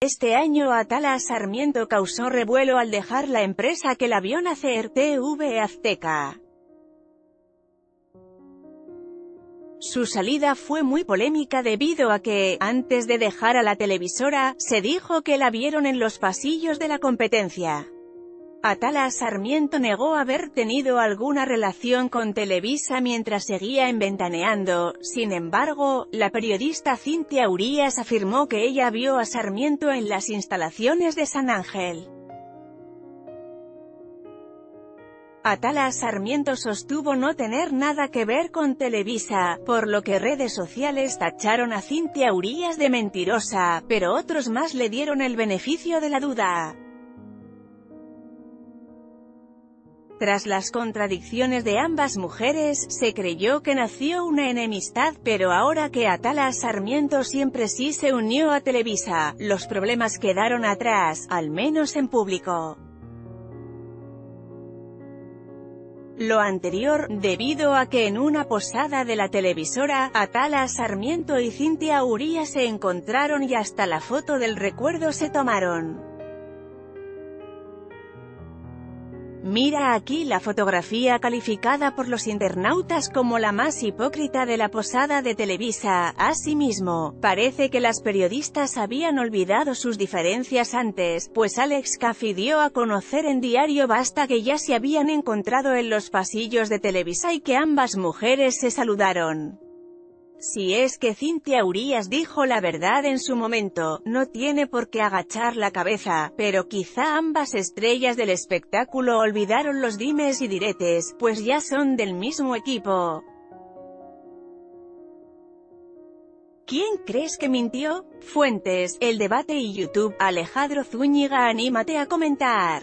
Este año Atala Sarmiento causó revuelo al dejar la empresa que la vio nacer TV Azteca. Su salida fue muy polémica debido a que, antes de dejar a la televisora, se dijo que la vieron en los pasillos de la competencia. Atala Sarmiento negó haber tenido alguna relación con Televisa mientras seguía en Ventaneando, sin embargo, la periodista Cintia Urías afirmó que ella vio a Sarmiento en las instalaciones de San Ángel. Atala Sarmiento sostuvo no tener nada que ver con Televisa, por lo que redes sociales tacharon a Cintia Urías de mentirosa, pero otros más le dieron el beneficio de la duda. Tras las contradicciones de ambas mujeres, se creyó que nació una enemistad, pero ahora que Atala Sarmiento siempre sí se unió a Televisa, los problemas quedaron atrás, al menos en público. Lo anterior, debido a que en una posada de la televisora, Atala Sarmiento y Cintia Uría se encontraron y hasta la foto del recuerdo se tomaron. Mira aquí la fotografía calificada por los internautas como la más hipócrita de la posada de Televisa. Asimismo, parece que las periodistas habían olvidado sus diferencias antes, pues Alex Caffi dio a conocer en Diario Basta que ya se habían encontrado en los pasillos de Televisa y que ambas mujeres se saludaron. Si es que Cintia Urías dijo la verdad en su momento, no tiene por qué agachar la cabeza, pero quizá ambas estrellas del espectáculo olvidaron los dimes y diretes, pues ya son del mismo equipo. ¿Quién crees que mintió? Fuentes, El Debate y YouTube, Alejandro Zúñiga anímate a comentar.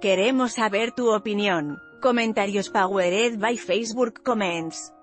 Queremos saber tu opinión. Comentarios Powered by Facebook Comments.